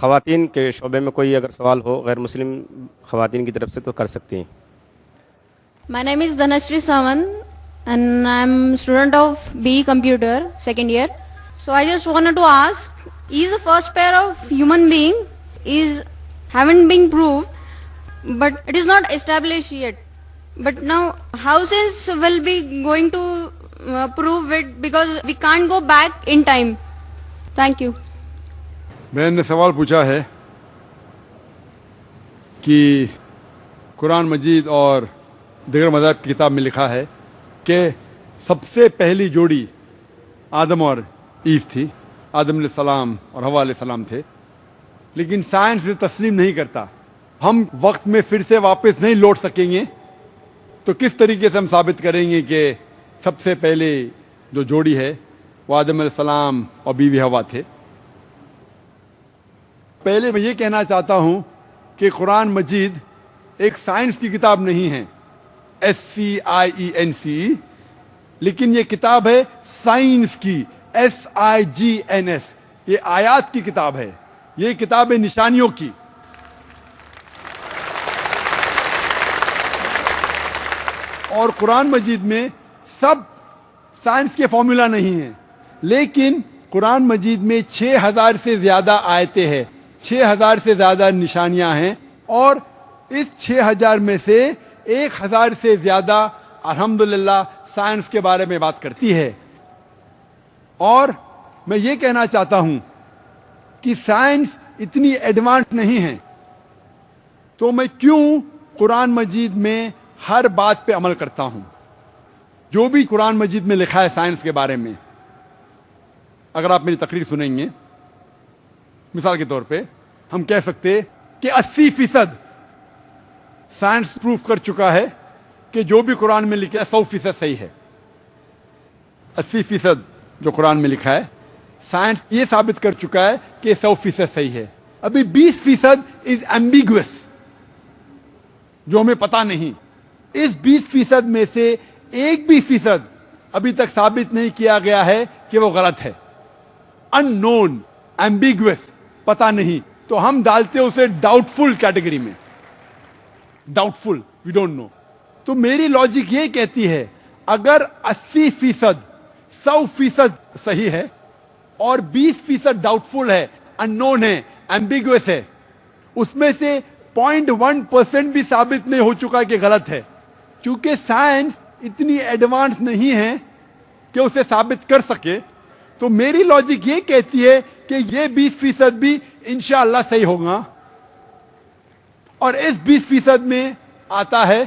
ख़वान के शोबे में कोई अगर सवाल हो, गैर मुस्लिम ख़वान की तरफ़ से तो कर सकती हैं। My name is Dhanashri Sawant and I am student of B computer second year so I just want to ask is the first pair of human being is heaven being prove but it is not establish yet but now house will be going to prove it because we can go back in time thank you मैंने सवाल पूछा है कि कुरान मजीद और दिगर मज़हब की किताब में लिखा है कि सबसे पहली जोड़ी आदम और ईव थी। आदम सलाम और हवा सलाम थे। लेकिन साइंस इसे तस्लीम नहीं करता। हम वक्त में फिर से वापस नहीं लौट सकेंगे। तो किस तरीके से हम साबित करेंगे कि सबसे पहले जो जोड़ी है, वो आदम सलाम और बीवी हवा थे? पहले मैं ये कहना चाहता हूँ कि कुरान मजीद एक साइंस की किताब नहीं है एस सी आई ई एन सी लेकिन ये किताब है साइंस की S I G N S ये आयात की किताब है, ये किताब है निशानियों की। और कुरान मजीद में सब साइंस के फॉर्मूला नहीं है, लेकिन कुरान मजीद में छह हज़ार से ज़्यादा आयतें हैं। छह हज़ार से ज़्यादा निशानियाँ हैं और इस छह हज़ार में से एक हज़ार से ज़्यादा, अल्हम्दुलिल्लाह, साइंस के बारे में बात करती है। और मैं ये कहना चाहता हूँ कि साइंस इतनी एडवांस नहीं है तो मैं क्यों कुरान मजीद में हर बात पे अमल करता हूँ? जो भी कुरान मजीद में लिखा है साइंस के बारे में। अगर आप मेरी तकरीर सुनेंगे मिसाल के तौर पे, हम कह सकते कि 80 फ़ीसद साइंस प्रूफ कर चुका है कि जो भी कुरान में लिखा है सौ फ़ीसद सही है। अस्सी फ़ीसद जो कुरान में लिखा है साइंस ये साबित कर चुका है कि सौ फ़ीसद सही है। अभी बीस फ़ीसद इज़ एम्बिगुअस जो हमें पता नहीं। इस बीस फ़ीसद में से एक भी फ़ीसद अभी तक साबित नहीं किया गया है कि वो गलत है। अननोन एम्बिगुअस पता नहीं तो हम डालते उसे डाउटफुल कैटेगरी में। डाउटफुल वी डोंट नो तो मेरी लॉजिक ये कहती है, अगर 80 फ़ीसद, सौ फ़ीसद सही है, और 20 फ़ीसद डाउटफुल है अननोन है एम्बिगुअस है, उसमें से पॉइंट वन परसेंट भी साबित नहीं हो चुका कि गलत है। क्योंकि साइंस इतनी एडवांस नहीं है कि उसे साबित कर सके। तो मेरी लॉजिक ये कहती है कि ये 20 फ़ीसद भी इंशाला सही होगा। और इस 20 फ़ीसद में आता है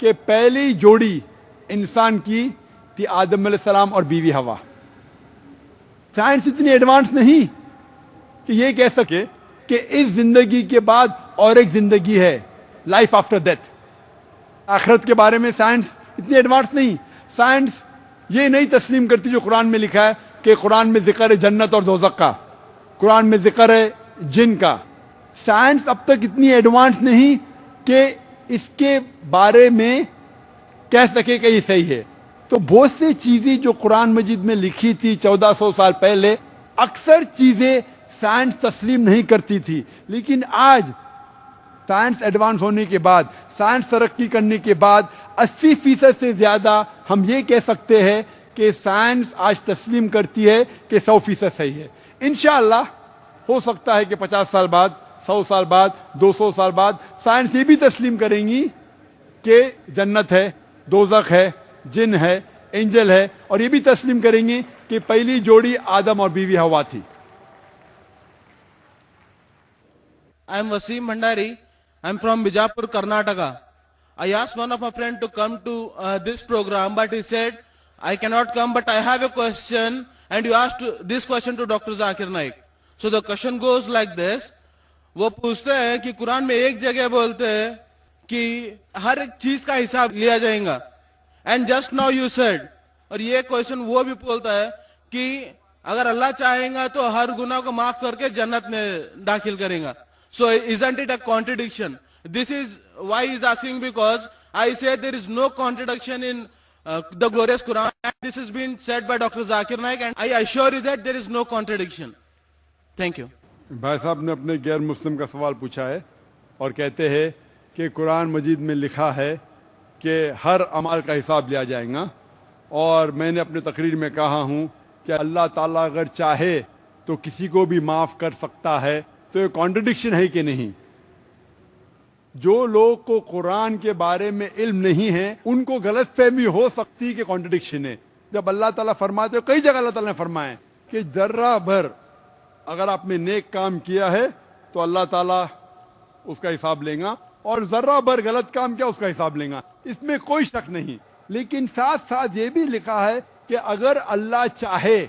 कि पहली जोड़ी इंसान की थी आदम सलाम और बीवी हवा। साइंस इतनी एडवांस नहीं कि ये कह सके कि इस ज़िंदगी के बाद और एक ज़िंदगी है लाइफ आफ्टर डेथ आखिरत के बारे में साइंस इतनी एडवांस नहीं। साइंस ये नहीं तस्लीम करती जो कुरान में लिखा है कि कुरान में ज़िक्र है जन्नत और दोजक का। कुरान में ज़िक्र है जिन का। साइंस अब तक इतनी एडवांस नहीं कि इसके बारे में कह सके कि ये सही है। तो बहुत सी चीज़ें जो कुरान मजीद में लिखी थी 1400 साल पहले, अक्सर चीज़ें साइंस तस्लीम नहीं करती थी। लेकिन आज साइंस एडवांस होने के बाद, साइंस तरक्की करने के बाद 80 फ़ीसद से ज़्यादा हम ये कह सकते हैं कि साइंस आज तस्लीम करती है कि सौ फ़ीसद सही है। इनशाला हो सकता है कि 50 साल बाद 100 साल बाद 200 साल बाद साइंस ये भी तस्लीम करेंगी कि जन्नत है दोजक है जिन है एंजल है और ये भी तस्लीम करेंगी कि पहली जोड़ी आदम और बीवी हवा थी। I am Waseem Bhandari I am from Bijapur, Karnataka I asked one of my friend to to uh, this program, but he said, I cannot come, but I have a question, and you asked this question to Dr. Zakir Naik. So the question goes like this. वो पूछते हैं कि कुरान में एक जगह बोलते हैं कि हर एक चीज़ का हिसाब लिया जाएगा and just now you said और ये क्वेश्चन वो भी बोलता है कि अगर अल्लाह चाहेगा तो हर गुनाह को माफ़ करके जन्नत में दाखिल करेगा So isn't it a contradiction? This is why he's asking because I said there is no contradiction in uh, the glorious Quran. This has been said by Dr. Zakir Naik and I assure you that there is no contradiction. Thank you. भाई साहब ने अपने गैर मुस्लिम का सवाल पूछा है और कहते हैं कि कुरान मजीद में लिखा है कि हर अमाल का हिसाब लिया जाएगा और मैंने अपने तकरीर में कहा हूँ कि अल्लाह ताला अगर चाहे तो किसी को भी माफ़ कर सकता है तो ये कॉन्ट्रडिक्शन है कि नहीं जो लोग को कुरान के बारे में इल्म नहीं है, उनको गलत फहमी हो सकती कि कॉन्ट्रडिक्शन है। जब अल्लाह ताला फरमाते हो, कई जगह अल्लाह ताला ने फरमाए कि जर्रा भर अगर आपने नेक काम किया है तो अल्लाह ताला उसका हिसाब लेगा, और जर्रा भर गलत काम किया, उसका हिसाब लेगा। इसमें कोई शक नहीं। लेकिन साथ साथ ये भी लिखा है कि अगर अल्लाह चाहे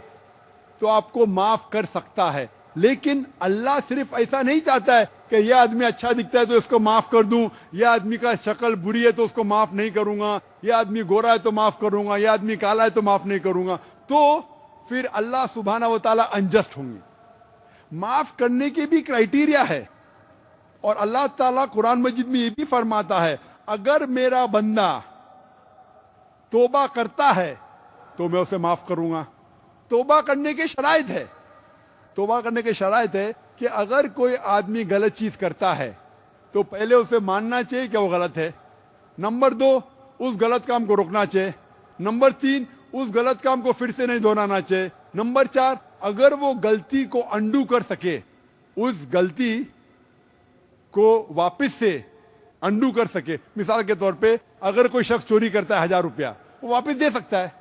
तो आपको माफ़ कर सकता है। लेकिन अल्लाह सिर्फ़ ऐसा नहीं चाहता है कि यह आदमी अच्छा दिखता है तो इसको माफ़ कर दूँ, यह आदमी का शक्ल बुरी है तो उसको माफ़ नहीं करूँगा, यह आदमी गोरा है तो माफ़ करूँगा, यह आदमी काला है तो माफ़ नहीं करूँगा। तो फिर अल्लाह सुबहाना व ताला अनजस्ट होंगे। माफ़ करने के भी क्राइटेरिया है। और अल्लाह ताला कुरान मजिद में ये भी फरमाता है, अगर मेरा बंदा तोबा करता है तो मैं उसे माफ़ करूँगा। तोबा करने के शराइत है। तोबा करने के शराइत है कि अगर कोई आदमी गलत चीज़ करता है तो पहले उसे मानना चाहिए कि वो गलत है? नंबर दो, उस गलत काम को रोकना चाहिए। नंबर तीन, उस गलत काम को फिर से नहीं दोहराना चाहिए। नंबर चार, अगर वो गलती को अंडू कर सके, उस गलती को वापस से अंडू कर सके। मिसाल के तौर पे, अगर कोई शख्स चोरी करता है हज़ार रुपया, वो वापस दे सकता है,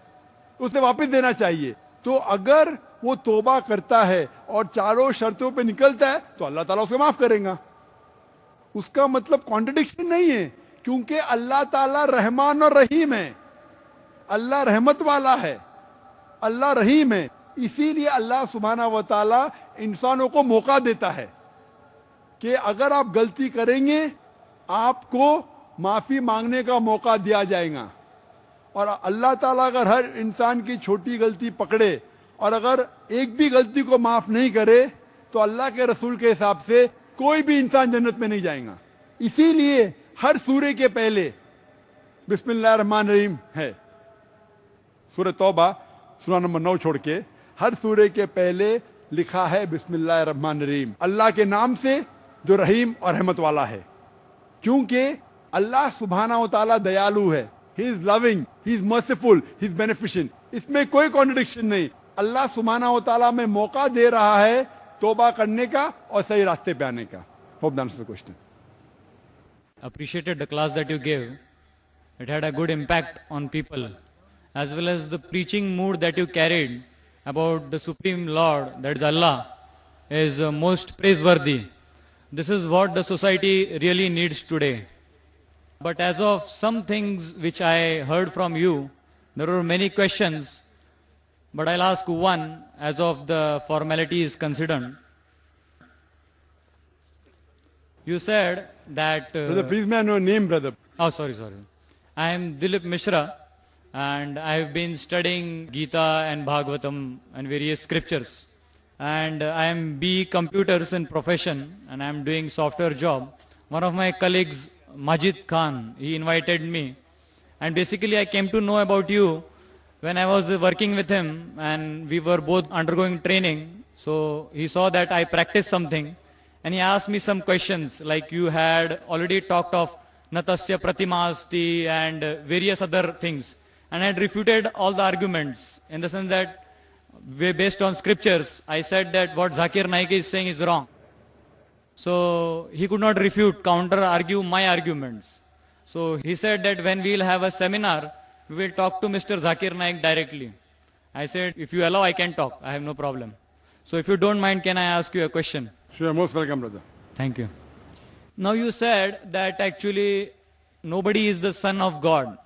उसे वापस देना चाहिए। तो अगर वो तोबा करता है और चारों शर्तों पे निकलता है तो अल्लाह ताला उसे माफ़ करेगा। उसका मतलब कॉन्ट्रडिक्शन नहीं है, क्योंकि अल्लाह ताला रहमान और रहीम है। अल्लाह रहमत वाला है, अल्लाह रहीम है। इसीलिए अल्लाह सुबहाना व ताला इंसानों को मौका देता है कि अगर आप गलती करेंगे, आपको माफ़ी मांगने का मौका दिया जाएगा। और अल्लाह ताला अगर हर इंसान की छोटी गलती पकड़े और अगर एक भी गलती को माफ़ नहीं करे तो अल्लाह के रसूल के हिसाब से कोई भी इंसान जन्नत में नहीं जाएगा। इसीलिए हर सूर्य के पहले बिस्मिल्लाह रहमान रहीम है। सूर्य तौबा सूरा नंबर नौ छोड़ के हर सूर्य के पहले लिखा है बिस्मिल्लाह रहमान रहीम। अल्लाह के नाम से जो रहीम और रहमत वाला है। क्योंकि अल्लाह सुबहाना ताला दयालु है। He is loving he is merciful he is beneficent इसमें कोई कॉन्ट्रडिक्शन नहीं। अल्लाह सुमाना वाली में मौका दे रहा है तोबा करने का और सही रास्ते पे आने का। Hope question appreciated class that you give it had a good impact on people as well as the preaching mood that you carried about the supreme lord that is Allah is most praise this is what the society really needs today but as of some things which I heard from you there are many questions but I'll ask one as of the formality is concerned. You said that. Uh, brother, please may I know name, brother? Oh, sorry, sorry. I am Dilip Mishra and I have been studying Gita and Bhagavatam and various scriptures. And uh, I am B computers in profession and I am doing software job. One of my colleagues, Majid Khan, he invited me. And basically I came to know about you when I was working with him and we were both undergoing training. So he saw that I practiced something and he asked me some questions like you had already talked of Natasya Pratimasti and various other things. And I had refuted all the arguments in the sense that we- based on scriptures, I said that what Zakir Naik is saying is wrong. So he could not refute, counter argue my arguments. So he said that when we'll have a seminar, we will talk to Mr. Zakir Naik directly. I said, if you allow, I can talk. I have no problem. So if you don't mind, can I ask you a question? Sure, most welcome, brother. Thank you. Now you said that actually nobody is the son of God.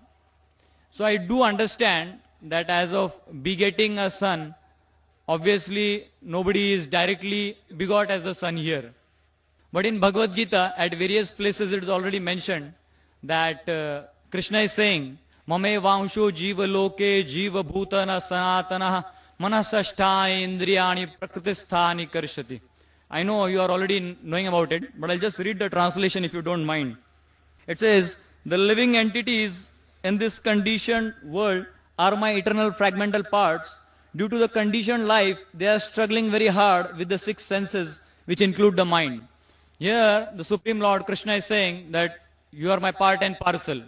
So I do understand that as of begetting a son, obviously nobody is directly begot as a son here. But in Bhagavad Gita, at various places it is already mentioned that uh, Krishna is saying Jiva loke jiva bhutana sanatana manasashta indriyani prakritisthani karshati. I know you are already knowing about it, but I'll just read the translation if you don't mind. It says, The living entities in this conditioned world are my eternal fragmental parts. Due to the conditioned life, they are struggling very hard with the six senses, which include the mind. Here, the Supreme Lord Krishna is saying that you are my part and parcel.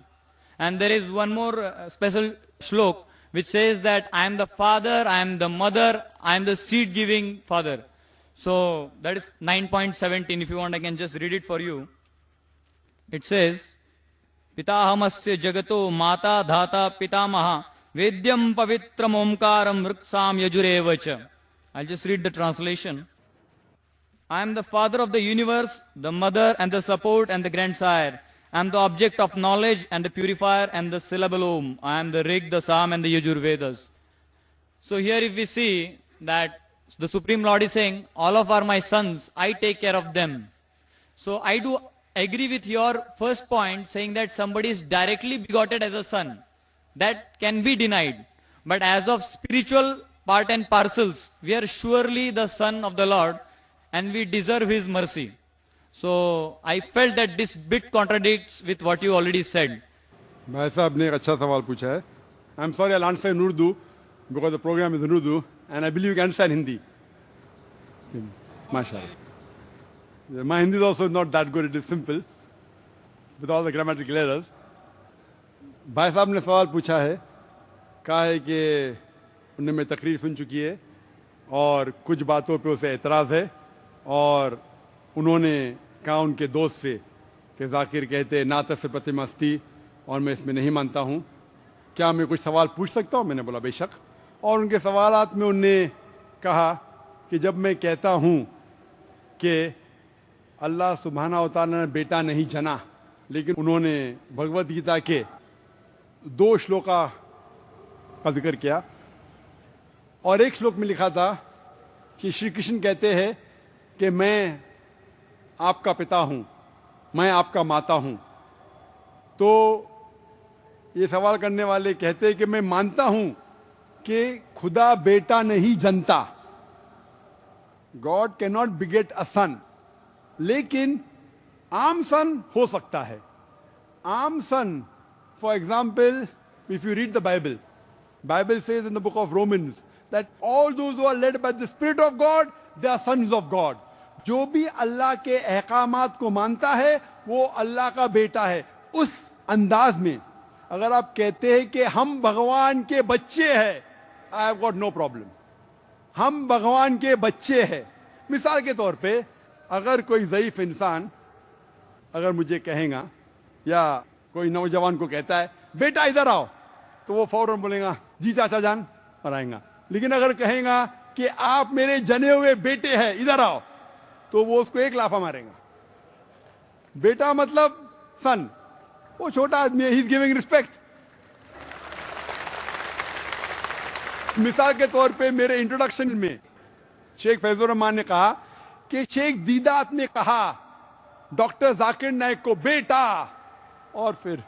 And there is one more uh, special shlok which says that I am the father, I am the mother, I am the seed giving father. So that is 9.17. If you want, I can just read it for you. It says, पिताहमस्य जगतो माता धाता पितामह वेद्यम पवित्रम ओंकारम वृक्षाम यजुरेव च I'll just read the translation. I am the father of the universe, the mother and the support and the grandsire. I am the object of knowledge and the purifier and the syllable Om. I am the Rig, the Sam and the Yajur Vedas. So here if we see that the Supreme Lord is saying, all of are my sons, I take care of them. So I do agree with your first point saying that somebody is directly begotten as a son. That can be denied. But as of spiritual part and parcels, we are surely the son of the Lord and we deserve his mercy. So, I felt that this bit contradicts with what you already said. भाई साहब ने एक अच्छा सवाल पूछा है। I am sorry I answer in Urdu because the programme is in Urdu and I believe you can understand Hindi माशाल्लाह my Hindi is also not that good it is simple with all the grammatical errors भाई साहब ने सवाल पूछा है, कहा है कि उन्होंने मेरी तकरीर सुन चुकी है, और कुछ बातों पे उसे एतराज़ है, और उन्होंने कहा उनके दोस्त से कि जाकिर कहते नात से प्रतिमस्ती, और मैं इसमें नहीं मानता हूँ। क्या मैं कुछ सवाल पूछ सकता हूँ? मैंने बोला, बेशक। और उनके सवालात में उनने कहा कि जब मैं कहता हूँ कि अल्लाह सुबहाना ताला ने बेटा नहीं जना, लेकिन उन्होंने भगवत गीता के दो श्लोका का ज़िक्र किया, और एक श्लोक में लिखा था कि श्री कृष्ण कहते हैं कि मैं आपका पिता हूँ, मैं आपका माता हूँ। तो ये सवाल करने वाले कहते हैं कि मैं मानता हूँ कि खुदा बेटा नहीं जनता। God can not beget a son लेकिन आम सन हो सकता है। आम son for example if you read the Bible Bible says in the book of Romans that all led by the spirit of God they are sons of God जो भी अल्लाह के अहकाम को मानता है, वो अल्लाह का बेटा है। उस अंदाज में अगर आप कहते हैं कि हम भगवान के बच्चे हैं I have got no problem हम भगवान के बच्चे हैं। मिसाल के तौर पे अगर कोई ज़यीफ इंसान अगर मुझे कहेगा या कोई नौजवान को कहता है, बेटा, इधर आओ। तो वो फ़ौरन बोलेगा, जी चाचा जान आएगा। लेकिन अगर कहेगा कि, आप मेरे जने हुए बेटे हैं, इधर आओ। तो वो उसको एक लाफा मारेगा। बेटा मतलब सन। वो छोटा आदमी है ही इज़ गिविंग रिस्पेक्ट मिसाल के तौर पे मेरे इंट्रोडक्शन में शेख फैजुर रहमान ने कहा कि शेख दीदात ने कहा, डॉक्टर जाकिर नायक को बेटा और फिर,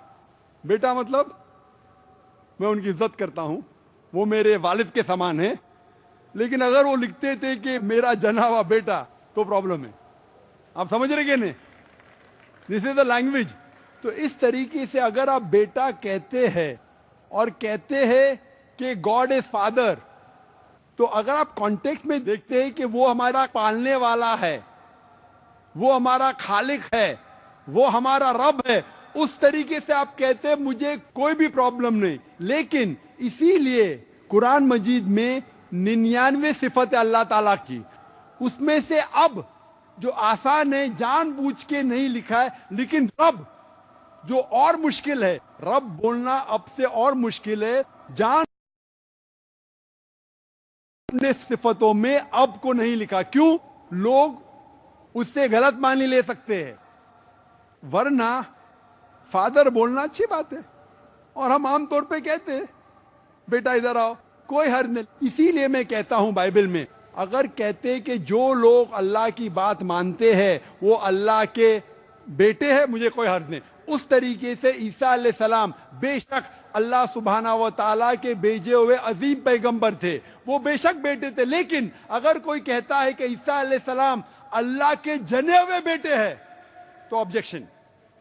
बेटा मतलब मैं उनकी इज़्ज़त करता हूँ, वो मेरे वालिद के समान है, लेकिन अगर वो लिखते थे कि मेरा जना हुआ बेटा तो प्रॉब्लम है। आप समझ रहे कि नहीं? दिस इज़ द लैंग्वेज तो इस तरीके से अगर आप बेटा कहते हैं और कहते हैं कि गॉड इज़ फादर तो अगर आप कॉन्टेक्स्ट में देखते हैं कि वो हमारा पालने वाला है, वो हमारा खालिक है, वो हमारा रब है, उस तरीके से आप कहते हैं, मुझे कोई भी प्रॉब्लम नहीं। लेकिन इसीलिए कुरान मजीद में निन्यानवे सिफत है अल्लाह ताला की। उसमें से अब जो आसान है जानबूझ के नहीं लिखा है, लेकिन रब जो और मुश्किल है, रब बोलना अब से और मुश्किल है। जान अपने सिफतों में अब को नहीं लिखा। क्यों? लोग उससे गलत मानी ले सकते हैं। वरना फादर बोलना अच्छी बात है। और हम आमतौर पे कहते हैं, बेटा, इधर आओ, कोई हर्ज नहीं। इसीलिए मैं कहता हूँ बाइबल में अगर कहते कि जो लोग अल्लाह की बात मानते हैं, वो अल्लाह के बेटे हैं, मुझे कोई हर्ज नहीं। उस तरीके से ईसा सलाम बेशक अल्लाह सुबहाना व ताला के भेजे हुए अजीम पैगंबर थे। वो बेशक बेटे थे, लेकिन अगर कोई कहता है कि ईसा सलाम अल्लाह के जने हुए बेटे हैं तो ऑब्जेक्शन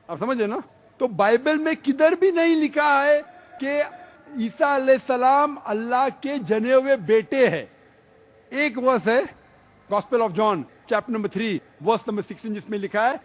आप समझे ना? तो बाइबल में किधर भी नहीं लिखा है कि ईसा सलाम अल्लाह के जने हुए बेटे हैं। एक वर्स है gospel of John chapter number three verse number sixteen जिसमें लिखा है,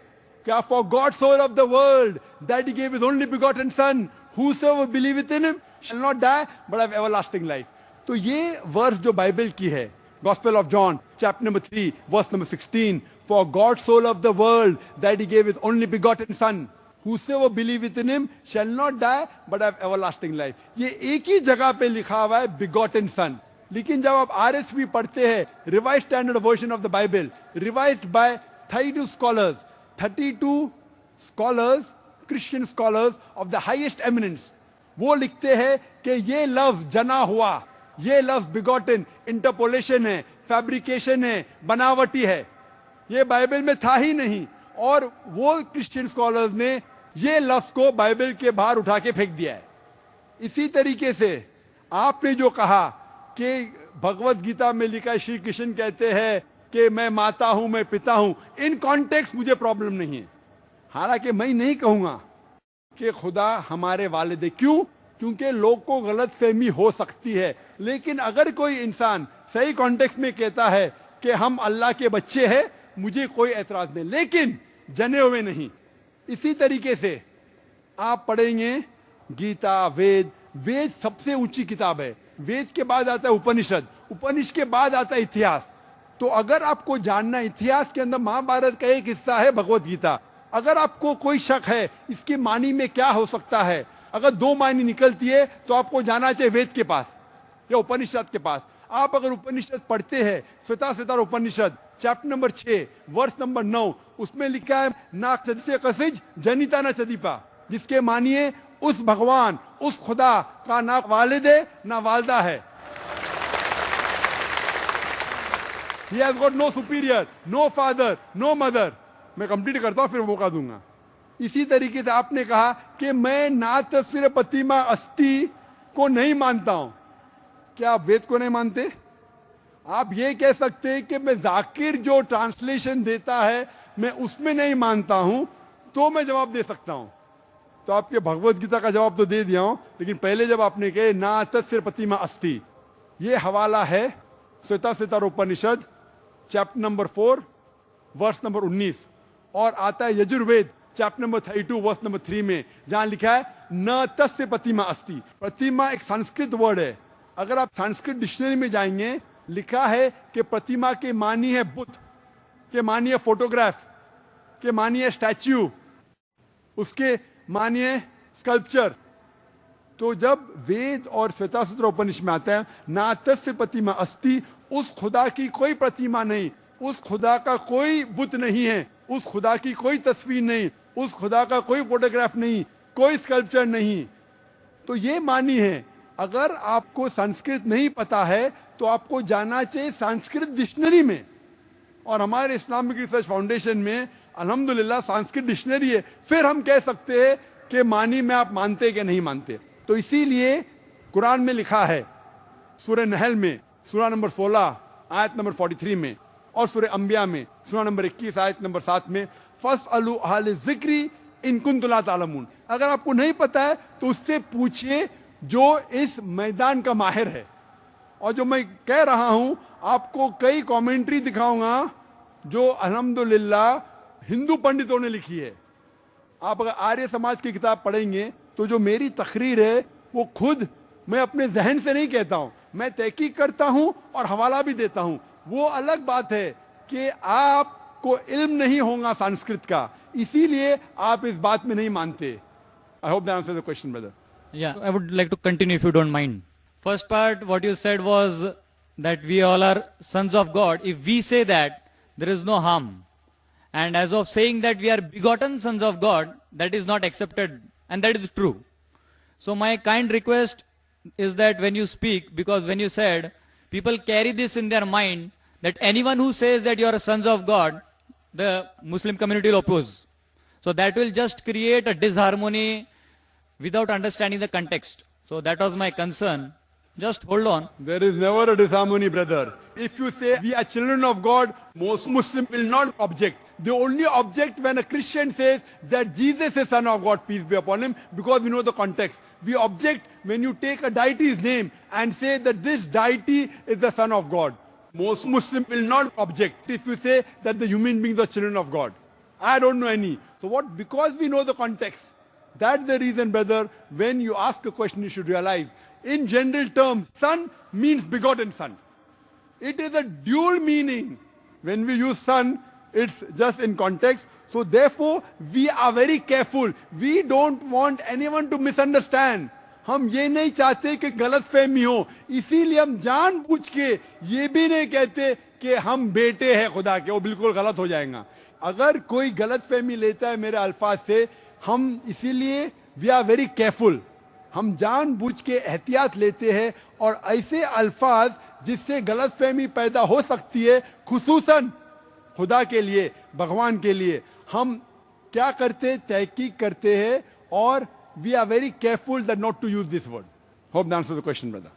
क्या for God soul of the world that he gave is only begotten son believe it in him shall not die, but have everlasting life. तो ये verse जो Bible की है gospel of John chapter number three verse number sixteen for God soul of the world that he gave is only begotten son whosoever believe in him shall not die, but have everlasting life. ये एक ही जगह पे लिखा हुआ है begotten सन लेकिन जब आप आर एस पढ़ते हैं revise standard version of the Bible revise by thirty two scholars thirty two scholars Christian scholars of the highest eminence वो लिखते हैं कि ये लफ्ज जना हुआ, ये लफ्ज बिगॉटन इंटरपोलेशन है फैब्रिकेशन है, बनावटी है। ये बाइबल में था ही नहीं। और वो क्रिश्चियन स्कॉलर्स ने ये लफ्ज को बाइबल के बाहर उठा के फेंक दिया है। इसी तरीके से आपने जो कहा कि भगवत गीता में लिखा श्री कृष्ण कहते हैं कि मैं माता हूँ, मैं पिता हूँ। इन कॉन्टेक्स्ट मुझे प्रॉब्लम नहीं है। हालाँकि मैं नहीं कहूँगा कि खुदा हमारे वालिद क्यों? क्योंकि लोग को गलत फहमी हो सकती है। लेकिन अगर कोई इंसान सही कॉन्टेक्स्ट में कहता है कि हम अल्लाह के बच्चे हैं, मुझे कोई एतराज़ नहीं। लेकिन जने हुए नहीं। इसी तरीके से आप पढ़ेंगे गीता, वेद। वेद सबसे ऊँची किताब है। वेद के बाद आता है उपनिषद। उपनिषद के बाद आता है इतिहास। तो अगर आपको जानना इतिहास के अंदर महाभारत का एक हिस्सा है भगवत गीता। अगर आपको कोई शक है, इसकी मानी में क्या हो सकता है, अगर दो मानी निकलती है तो आपको जाना चाहिए वेद के पास या उपनिषद के पास। आप अगर उपनिषद पढ़ते हैं स्वता स्वता उपनिषद, चैप्टर नंबर छह, वर्ष नंबर नौ, उसमें लिखा है, नाक ना से कसिज, जनिता ना चदीपा जिसके मानिए उस भगवान उस खुदा का ना वालिद है ना वालदा है। He has got no superior, no father, no mother. मैं कंप्लीट करता हूँ फिर मौका दूँगा। इसी तरीके से आपने कहा कि मैं ना तस्वीर प्रतिमा अस्थि को नहीं मानता हूँ। क्या आप वेद को नहीं मानते? आप ये कह सकते हैं कि मैं जाकिर जो ट्रांसलेशन देता है मैं उसमें नहीं मानता हूँ तो मैं जवाब दे सकता हूँ। तो आपके भगवत गीता का जवाब तो दे दिया हूँ, लेकिन पहले जब आपने कहे, ना तस्वीर प्रतिमा अस्थि ये हवाला है Shvetashvatara Upanishad chapter number four, verse number उन्नीस, और आता है Yajurveda chapter number thirty two, verse number three में, जहाँ लिखा है, न तस्य प्रतिमा अस्ति। प्रतिमा एक संस्कृत वर्ड है। अगर आप संस्कृत डिक्शनरी में जाएँगे, लिखा है कि प्रतिमा के मानी है बुद्ध, के मानी है फोटोग्राफ, के मानी है स्टैच्यू, उसके मानिए स्कल्पचर तो जब वेद और श्वेता सूत्र उपनिषद में आता है, ना तस्य प्रतिमा अस्ति, उस खुदा की कोई प्रतिमा नहीं, उस खुदा का कोई बुत नहीं है, उस खुदा की कोई तस्वीर नहीं, उस खुदा का कोई फोटोग्राफ नहीं, कोई स्कल्पचर नहीं। तो ये मानी है, अगर आपको संस्कृत नहीं पता है तो आपको जाना चाहिए संस्कृत डिक्शनरी में। और हमारे इस्लामिक रिसर्च फाउंडेशन में अल्हम्दुलिल्लाह, संस्कृत डिक्शनरी है। फिर हम कह सकते हैं कि मानी में आप मानते कि नहीं मानते। तो इसीलिए कुरान में लिखा है सूर्य नहल में सूरा नंबर 16 आयत नंबर 43 में, और सूर्य अंबिया में सूरा नंबर 21 आयत नंबर 7 में फस अलू अहल जिक्री इन कुंतला तालमून। अगर आपको नहीं पता है तो उससे पूछिए जो इस मैदान का माहिर है। और जो मैं कह रहा हूँ, आपको कई कमेंट्री दिखाऊँगा, जो अल्हम्दुलिल्लाह हिंदू पंडितों ने लिखी है आप अगर आर्य समाज की किताब पढ़ेंगे तो जो मेरी तकरीर है वो खुद मैं अपने जहन से नहीं कहता हूँ मैं तहकीक करता हूँ और हवाला भी देता हूँ वो अलग बात है कि आपको इल्म नहीं होगा संस्कृत का इसीलिए आप इस बात में नहीं मानते I hope that answer the question brother Yeah, I would like to continue if you don't mind. First part, what you said was that we all are sons of God. If we say that, there is no harm. And as of saying that we are begotten sons of God, that is not accepted. And that is true. So my kind request is that when you speak, because when you said, people carry this in their mind, that anyone who says that you are sons of God, the Muslim community will oppose. So that will just create a disharmony without understanding the context. So that was my concern. Just hold on. There is never a disharmony, brother. If you say we are children of God, most Muslim will not object. They only object when a Christian says that Jesus is son of God, peace be upon him, because we know the context. We object when you take a deity's name and say that this deity is the son of God. Most Muslim will not object if you say that the human beings are children of God. I don't know any. So what? Because we know the context. That's the reason, brother, when you ask a question, you should realize, in general terms, son means begotten son. It is a dual meaning. When we use son, it's just in context. So therefore, we are very careful. We don't want anyone to misunderstand. हम ये नहीं चाहते कि गलत फहमी हो इसीलिए हम जान पूछ के ये भी नहीं कहते कि हम बेटे हैं खुदा के वो बिल्कुल गलत हो जाएगा अगर कोई गलत फहमी लेता है मेरे अल्फाज से हम इसीलिए वी आर वेरी केयरफुल हम जानबूझ के एहतियात लेते हैं और ऐसे अल्फाज जिससे गलत फहमी पैदा हो सकती है खसूसन खुदा के लिए, भगवान के लिए। हम क्या करते, तहकीक करते हैं और we are very careful that not to use this word hope the answer the question brother